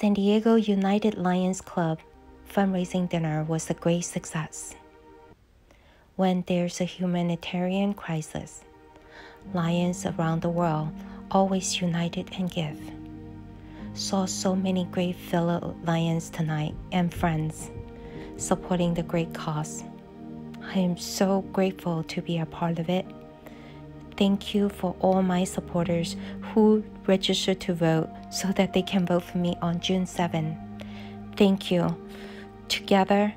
San Diego United Lions Club fundraising dinner was a great success. When there's a humanitarian crisis, lions around the world always united and give. Saw so many great fellow lions tonight and friends supporting the great cause. I am so grateful to be a part of it. Thank you for all my supporters who registered to vote so that they can vote for me on June 7. Thank you. Together,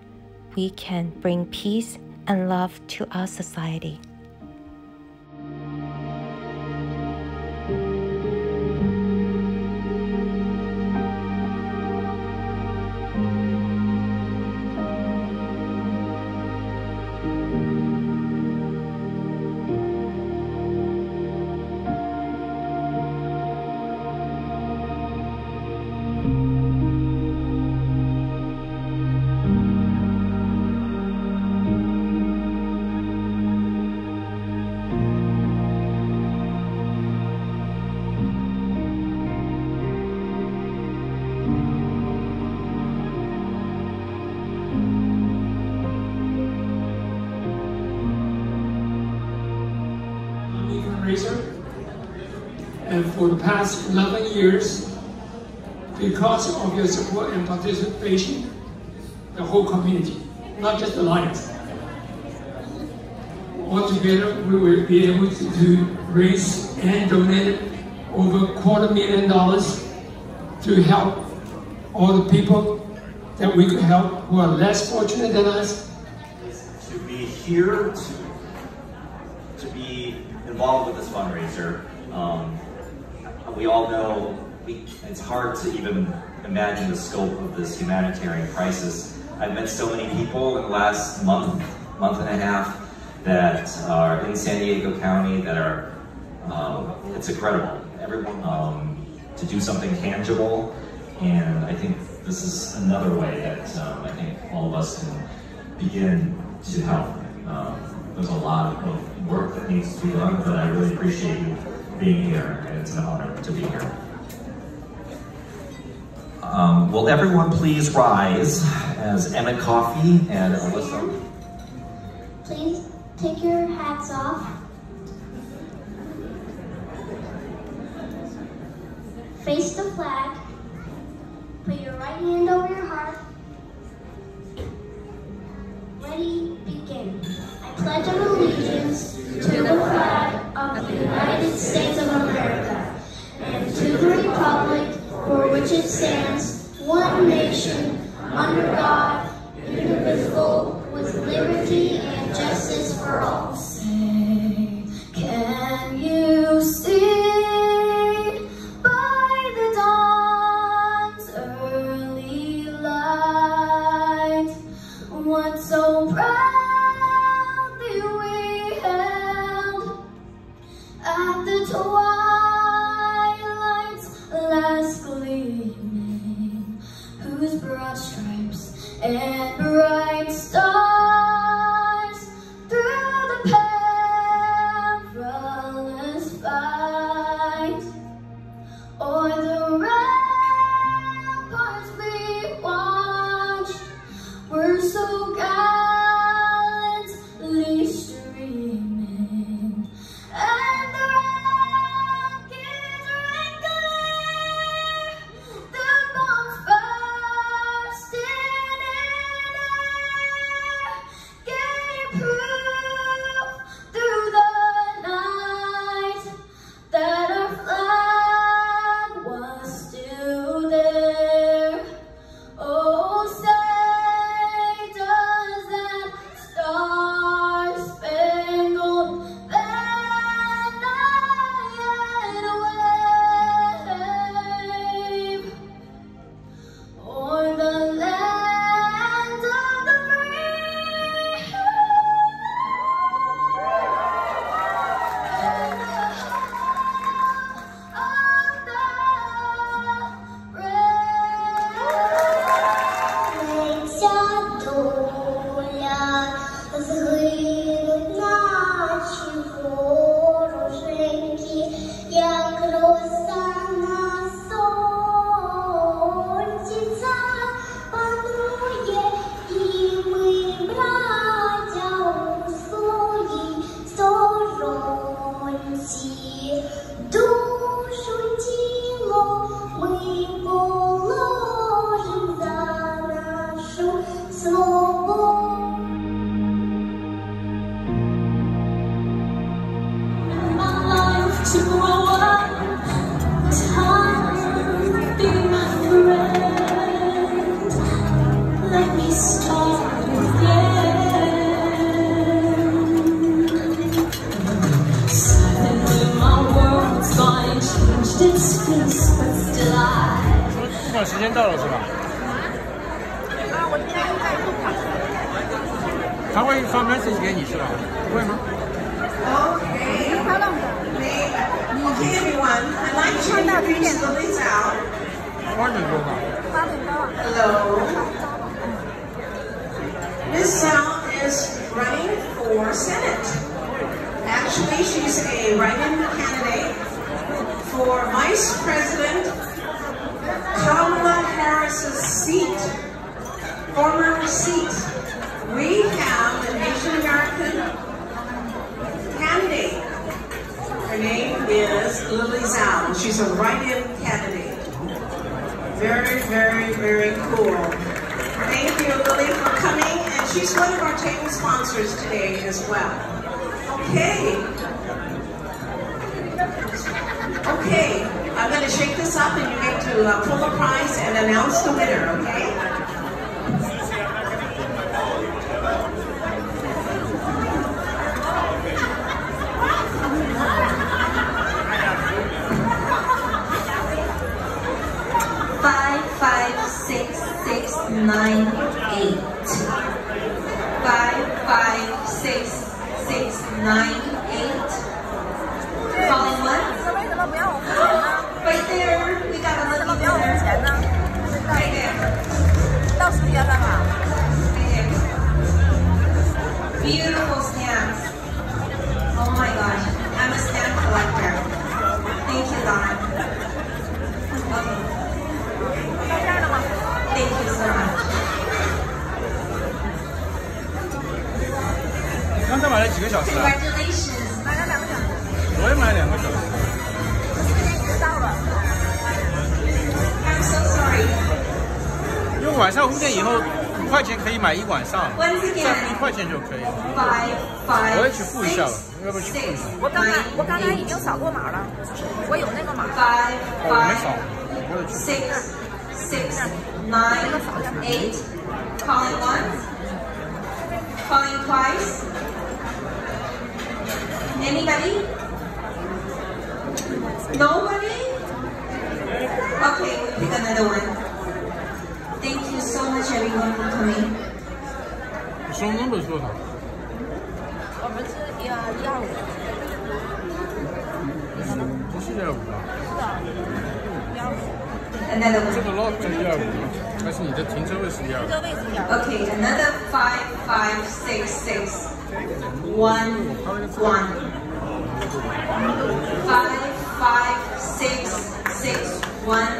we can bring peace and love to our society. For the past 11 years, because of your support and participation, the whole community, not just the Lions. Altogether, we will be able to, raise and donate over a quarter million dollars to help all the people that we could help who are less fortunate than us. To be here, to, to be involved with this fundraiser, um, we all know we, it's hard to even imagine the scope of this humanitarian crisis. I've met so many people in the last month, month and a half that are in San Diego County that are, um, it's incredible. Everyone, um, to do something tangible, and I think this is another way that um, I think all of us can begin to help. Um, there's a lot of work that needs to be done, but I really appreciate you being here, and it's an honor to be here. Um, will everyone please rise as Emmett Coffey and Alyssa? Please take your hats off. Face the flag. Put your right hand over your at Dios. 签到了是吧？啊，我现在在路上。他会发 message 给你是吧？不会吗？Okay. Okay, everyone. I'd like to introduce the list out. Miss This Zhou is running for Senate. Actually, she's a write-in candidate for Vice President Congress. Harris's seat, former seat. We have an Asian American candidate. Her name is Lily Zhou. She's a write-in candidate. Very, very, very cool. Thank you, Lily, for coming. And she's one of our table sponsors today as well. Okay. Okay, I'm going to shake this up and you get to uh, pull a prize and announce the winner, okay? Five five six six nine eight. Five five six six nine eight. there, 到十月份了。 right there. Beautiful stamps. Oh my gosh, I'm a stamp collector. Thank you, Donna. Okay. 到这儿了吗？ Thank you so much. 刚才买了几个小时啊？ 晚上五点以后五块钱可以买一晚上，再付一块钱就可以我也去付一下了，要不要去付一下？我刚才我刚才已经扫过码了，我有那个码。哦，我没扫我得去。six, six, nine, eight. Calling once. Calling twice. Anybody? Nobody? Okay, we pick another one. Thank you so much everyone for coming. 双number 是多少？我们是一二一二五，不是一二五吧？一二五， Another 这 one. 个 lot 是一二五，但是你的停车位是一二五。这个位置一二五。 Okay, another five, five, six, six. One, one. Five, five, six, six, one, one.